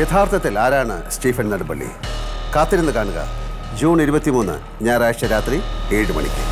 യഥാർത്ഥത്തിൽ ആരാണ് സ്റ്റീഫൻ നെടുമ്പള്ളി? കാത്തിരുന്ന് കാണുക. ജൂൺ ഇരുപത്തിമൂന്ന് ഞായറാഴ്ച രാത്രി ഏഴ് മണിക്ക്.